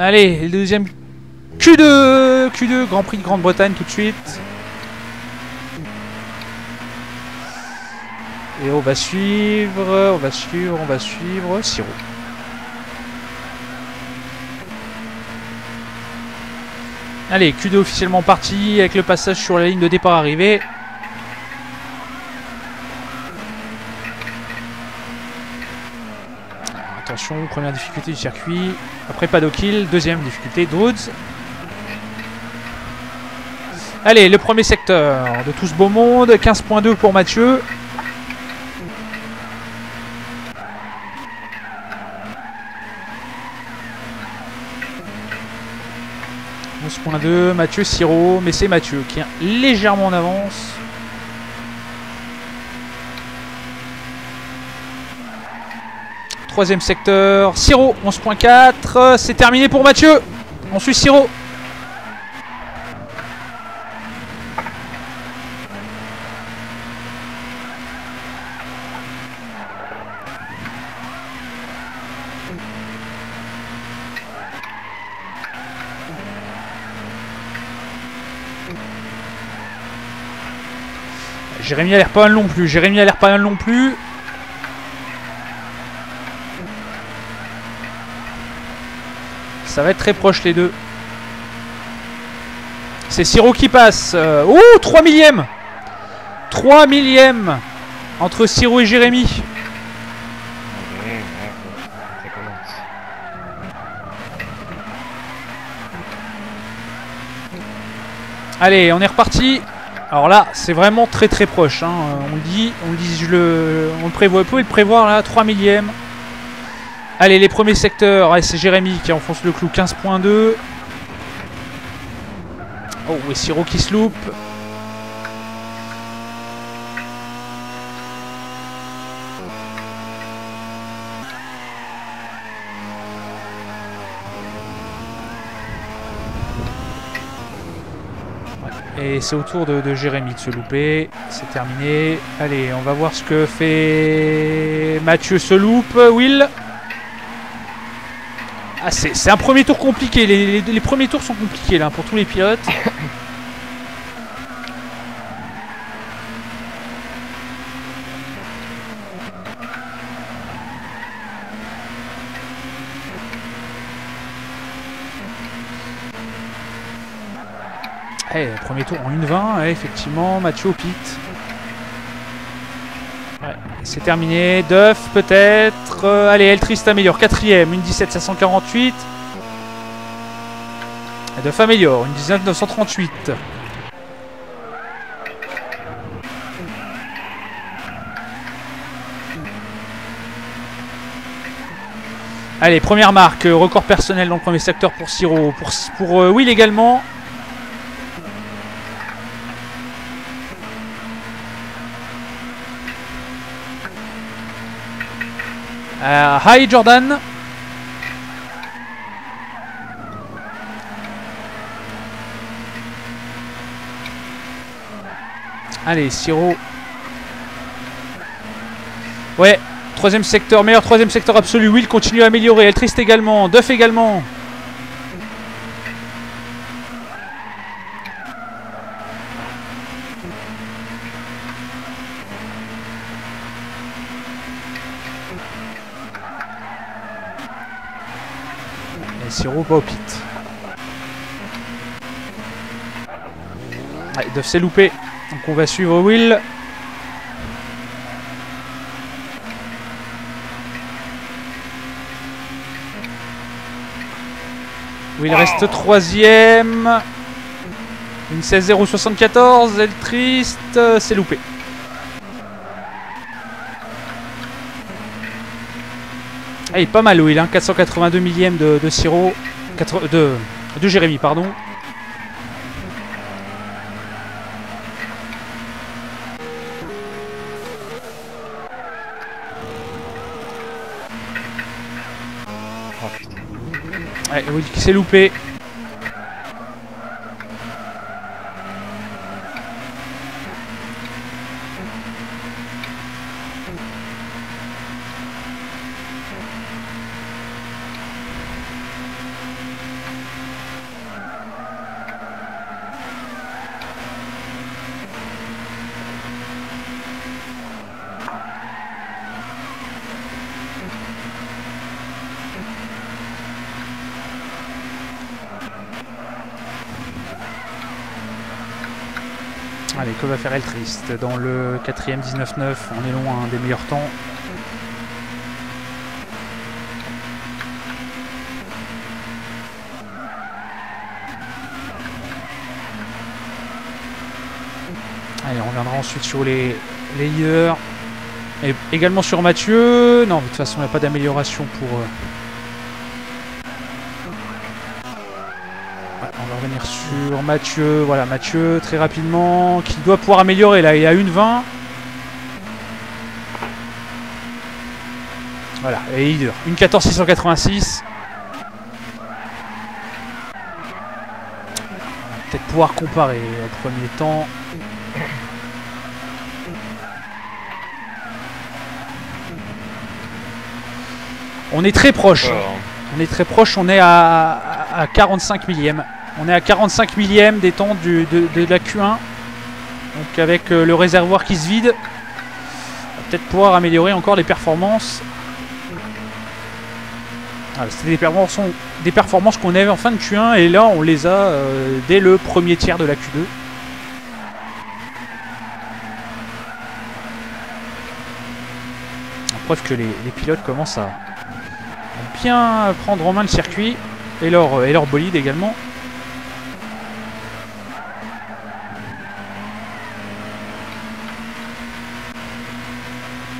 Allez, le deuxième Q2 Q2, Grand Prix de Grande-Bretagne tout de suite. Et on va suivre, on va suivre, on va suivre Siro. Allez, Q2 officiellement parti avec le passage sur la ligne de départ arrivée. Première difficulté du circuit. Après pas kill, deuxième difficulté, Droods. Allez, le premier secteur de tout ce beau monde. 15.2 pour Mathieu. 11.2, Mathieu Siro, mais c'est Mathieu qui est légèrement en avance. Troisième secteur, Siro, 11.4, c'est terminé pour Mathieu. On suit Siro. Jérémy a l'air pas mal non plus. Jérémy a l'air pas mal non plus. Ça va être très proche les deux. C'est Siro qui passe. Oh 3 millièmes 3 millièmes entre Siro et Jérémy. Allez, on est reparti. Alors là, c'est vraiment très très proche. Hein. On le dit, on le dit, je le, on le prévoit. Vous pouvez le prévoir là, 3 millièmes. Allez, les premiers secteurs. c'est Jérémy qui enfonce le clou, 15.2. Oh, et Siro qui se loupe. Et c'est au tour de, Jérémy de se louper. C'est terminé. Allez, on va voir ce que fait Mathieu se loupe. Will. Ah, c'est un premier tour compliqué. Les, premiers tours sont compliqués là pour tous les pilotes. Eh, premier tour en 1.20, effectivement, Mathieu au pit. C'est terminé. Duff peut-être. Euh, allez, Eltrist améliore. Quatrième, une 17 548. Duff améliore, une 19 938. Allez, première marque, record personnel dans le premier secteur pour Siro. Pour, pour euh, Will également. Euh, hi Jordan. Allez, Siro. Ouais, troisième secteur, meilleur troisième secteur absolu. Will continue à améliorer. Eltrist également. Duff également. Va au pit. ils doivent. Donc on va suivre Will. Will reste troisième. Une 16-0-74. Elle triste. C'est loupé. Ah, il est pas mal Will, hein, 482 millième de, de de, de Jérémy, pardon. Ouais, Will qui s'est loupé. Allez, que va faire El Triste Dans le 4ème 19-9, on est loin des meilleurs temps. Allez, on reviendra ensuite sur les, leaders. Et également sur Mathieu. Non, de toute façon, il n'y a pas d'amélioration pour... euh, Ouais, on va revenir sur Mathieu. Voilà, Mathieu, très rapidement, qui doit pouvoir améliorer. Là, il est à 1,20. Voilà, et leader. 1,14 686. On va peut-être pouvoir comparer au premier temps. On est très proche. On est très proche, on est à, à- à 45 millième. On est à 45 millième des temps de, la Q1. Donc avec euh, le réservoir qui se vide, on va peut-être pouvoir améliorer encore les performances. Voilà, C'était des performances, qu'on avait en fin de Q1 et là on les a euh, dès le premier tiers de la Q2. La preuve que les, pilotes commencent à, bien prendre en main le circuit et leur bolide également.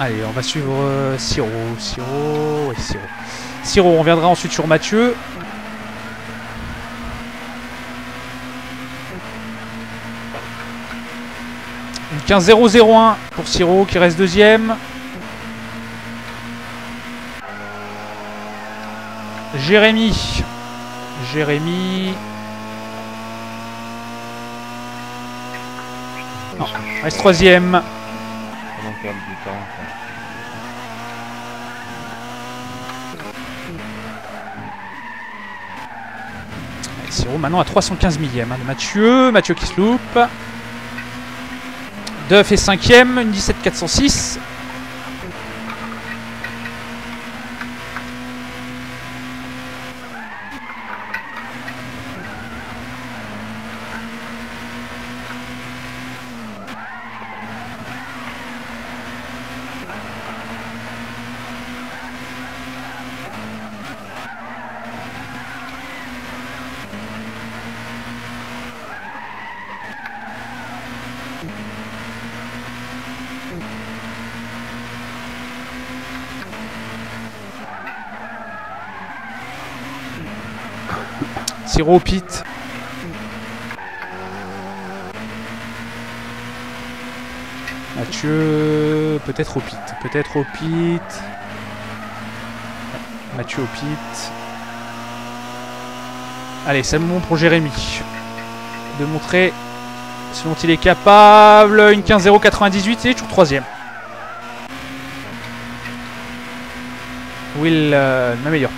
Allez, on va suivre euh, Siro. Siro, ouais, Siro. Siro, on reviendra ensuite sur Mathieu. Une 15-0-0-1 pour Siro qui reste deuxième. Jérémy. Jérémy. Non, reste troisième. Quoi. Siro maintenant à 315 millième hein, de Mathieu. Mathieu qui se loupe. Duff est cinquième, une 17 406. Siro pit. Mathieu, peut-être au pit. Peut-être au pit. Mathieu au pit. Allez, c'est le moment pour Jérémy de montrer ce dont il est capable. Une 15-0-98, il est toujours troisième. Will euh, ne m'améliore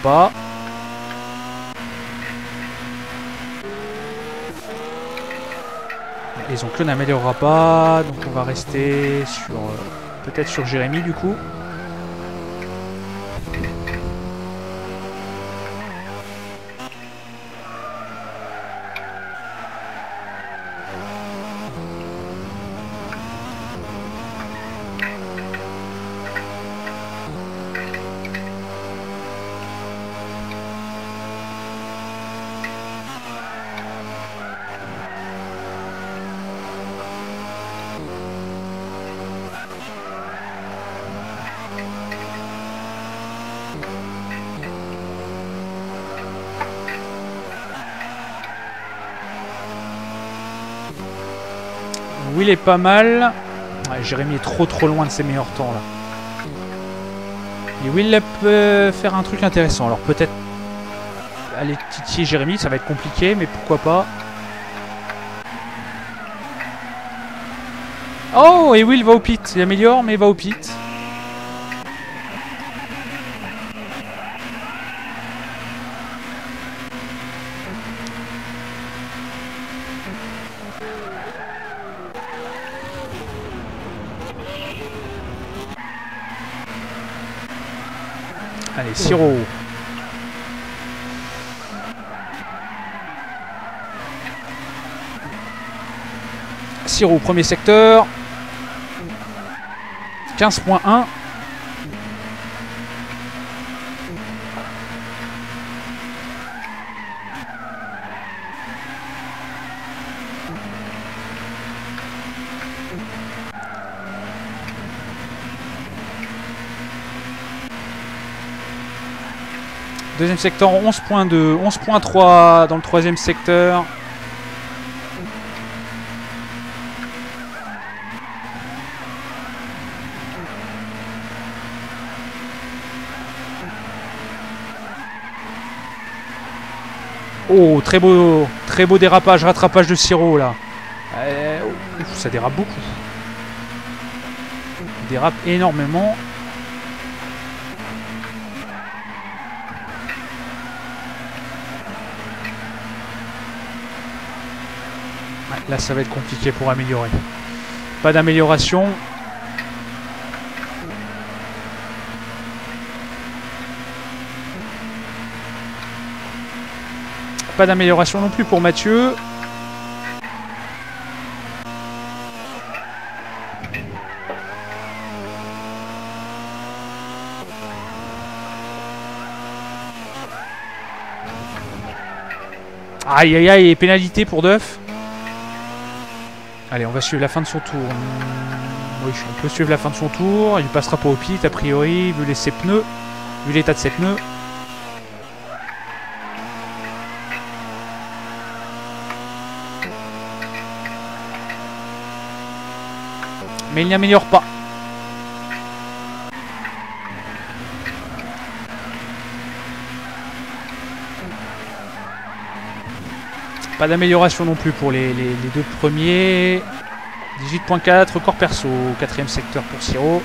pas. Les oncles n'améliorera pas, donc on va rester sur euh, peut-être sur Jérémy du coup. Will est pas mal. Ouais, Jérémy est trop trop loin de ses meilleurs temps là. Et Will peut faire un truc intéressant. Alors peut-être aller titiller Jérémy, ça va être compliqué, mais pourquoi pas. Oh, et Will va au pit. Il améliore, mais il va au pit. Siro. Siro, premier secteur. 15.1. Deuxième secteur 11.2, 11.3 dans le troisième secteur. Oh, très beau, très beau dérapage, rattrapage de Siro là. Ouf, ça dérape beaucoup. Dérape énormément. Là, ça va être compliqué pour améliorer. Pas d'amélioration. Pas d'amélioration non plus pour Mathieu. Aïe aïe aïe, et pénalité pour Duff. Allez, on va suivre la fin de son tour. Hmm, Oui, on peut suivre la fin de son tour. Il passera pas au pit, a priori, vu les ses pneus, vu l'état de ses pneus. Mais il n'améliore pas. Pas d'amélioration non plus pour les, deux premiers. 18.4, record perso, quatrième secteur pour Siro.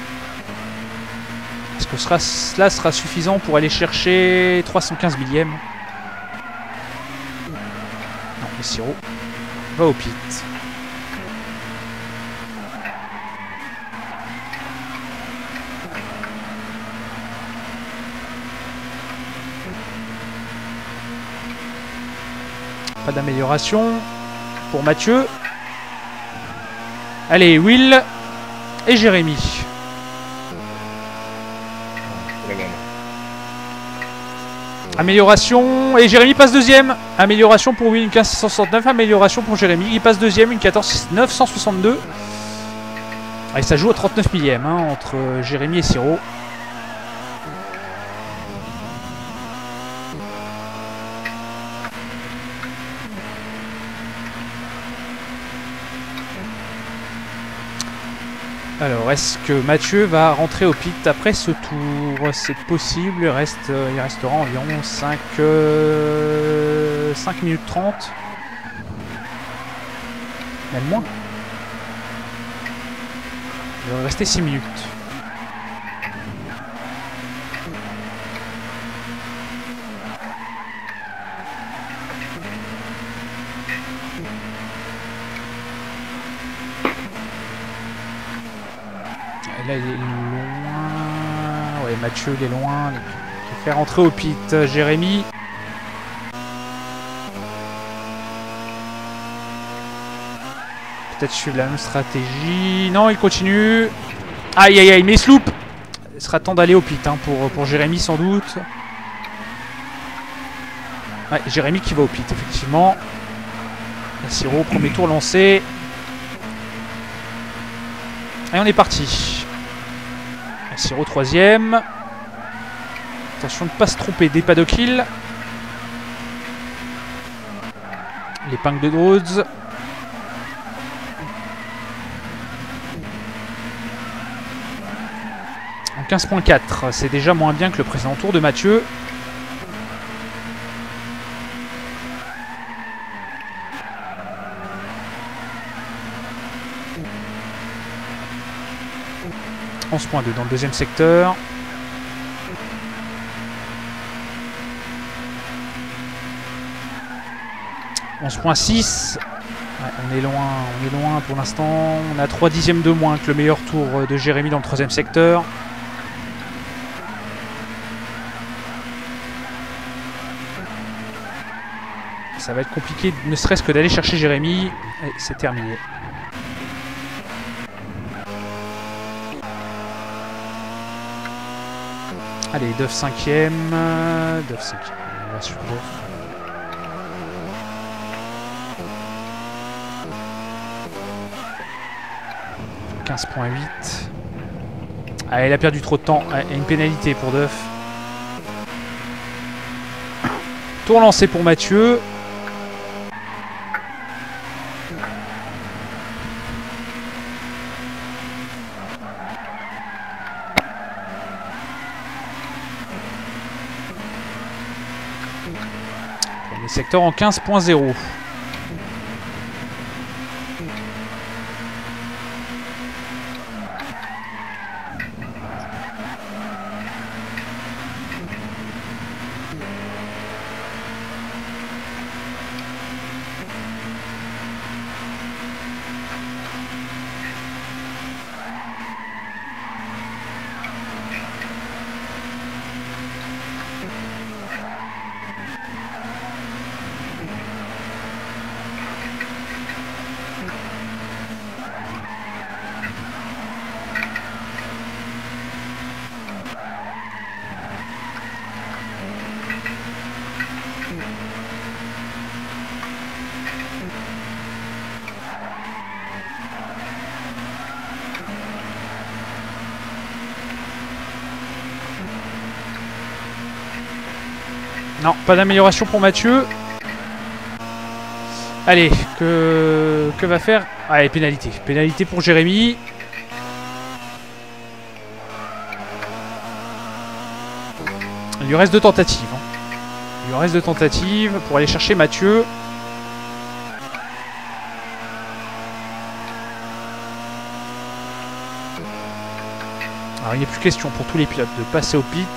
Est-ce que cela sera suffisant pour aller chercher 315 millièmes? Non, mais Siro va au pit. Pas d'amélioration pour Mathieu. Allez, Will et Jérémy. Amélioration. Et Jérémy passe deuxième. Amélioration pour Will, une 15669. Amélioration pour Jérémy. Il passe deuxième, une 14962. Et ça joue à 39 millième hein, entre Jérémy et Siro. Alors, est-ce que Mathieu va rentrer au pit après ce tour? C'est possible, il, reste, euh, il restera environ 5, euh, 5 minutes 30. Même moins. Il va rester 6 minutes. Loin. Ouais, Mathieu, il est loin. Je vais faire entrer au pit Jérémy. Peut-être suivre la même stratégie. Non, il continue. Aïe, aïe, aïe, mais sloop Il sera temps d'aller au pit hein, pour, pour Jérémy, sans doute. Ouais, Jérémy qui va au pit, effectivement. Siro, premier tour lancé. Et on est parti. Siro troisième. Attention de ne pas se tromper des paddock hill. L'épingle de Rhodes. En 15.4, c'est déjà moins bien que le précédent tour de Mathieu. « 11.2 dans le deuxième secteur. « 11.6. Ouais, on est loin, on est loin pour l'instant. On a 3 dixièmes de moins que le meilleur tour de Jérémy dans le troisième secteur. Ça va être compliqué, ne serait-ce que d'aller chercher Jérémy. Et c'est terminé. Allez, Duff 5ème. Duff 5ème. On va sur Duff. « 15.8. Ah, il a perdu trop de temps. Ah, a une pénalité pour Duff. Tour lancé pour Mathieu. En 15.0. Non, pas d'amélioration pour Mathieu. Allez, que, va faire? Allez, pénalité. Pénalité pour Jérémy. Il lui reste deux tentatives. hein. Il lui reste deux tentatives pour aller chercher Mathieu. Alors il n'est plus question pour tous les pilotes de passer au pit.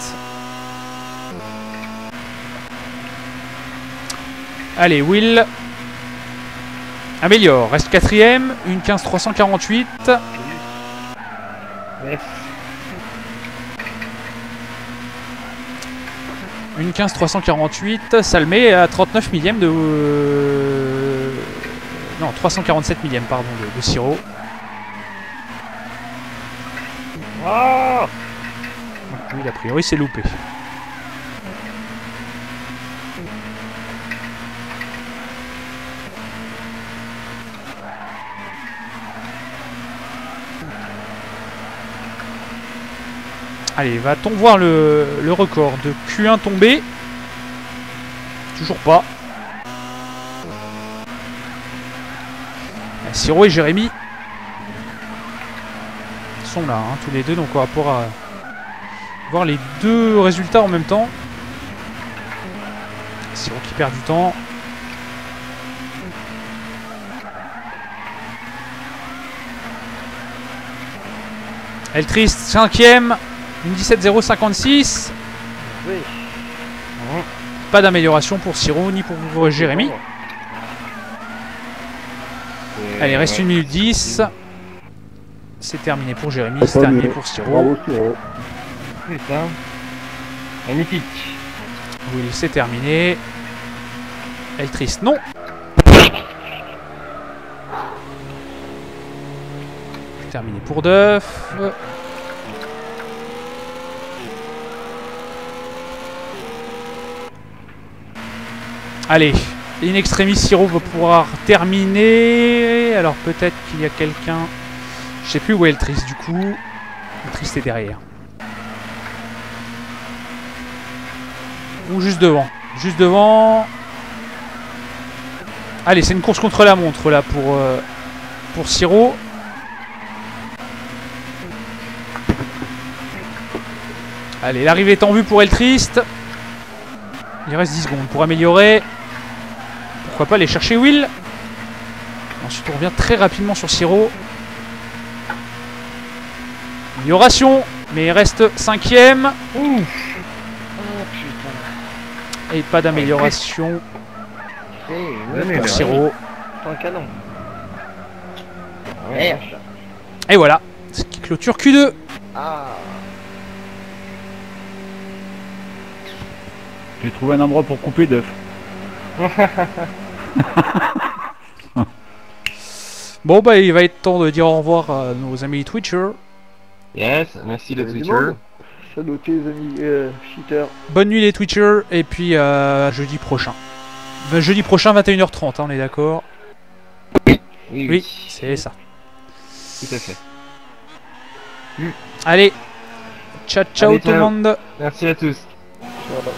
Allez, Will. Améliore. Reste quatrième. Une 15 348. Yes. Une 15 348. Ça le met à 39 millième de... Non, 347 millième, pardon, de, de Siro. Ah Oui, a priori, c'est loupé. Allez, va-t-on voir le, record de Q1 tombé Toujours pas. Siro et Jérémy sont là, hein, tous les deux, donc on va pouvoir euh, voir les deux résultats en même temps. Siro qui perd du temps. Eltrist, cinquième, une 17-0-56. Oui. Pas d'amélioration pour Siro ni pour Jérémy. Et Allez, reste ouais. 1 minute 10. C'est terminé pour Jérémy, c'est terminé pour Siro. C'est ça. Magnifique. Will, c'est terminé. Eltrist, non. Terminé pour Duff. Allez, in extremis, Siro va pouvoir terminer. Alors peut-être qu'il y a quelqu'un. Je sais plus où est Eltrist du coup. Eltrist est derrière. Ou juste devant. Juste devant. Allez, c'est une course contre la montre là pour, euh, Siro. Allez, l'arrivée est en vue pour Eltrist. Il reste 10 secondes pour améliorer. Pourquoi pas aller chercher Will. Ensuite, on revient très rapidement sur Siro. Amélioration, mais il reste cinquième. Ouh Oh putain. Et pas d'amélioration C'est pour Siro. Eh. Et voilà, ce qui clôture Q2. Ah, J'ai trouvé un endroit pour couper d'œuf. Bon bah il va être temps de dire au revoir à nos amis Twitchers. Yes, merci le Il y avait du Twitter. monde. à noter les amis euh, cheaters. Bonne nuit les Twitchers et puis euh, jeudi prochain. Ben, jeudi prochain 21h30, hein, on est d'accord? Oui, c'est ça. Tout à fait. Allez, ciao ciao Allez, tout le monde Merci à tous. Ciao.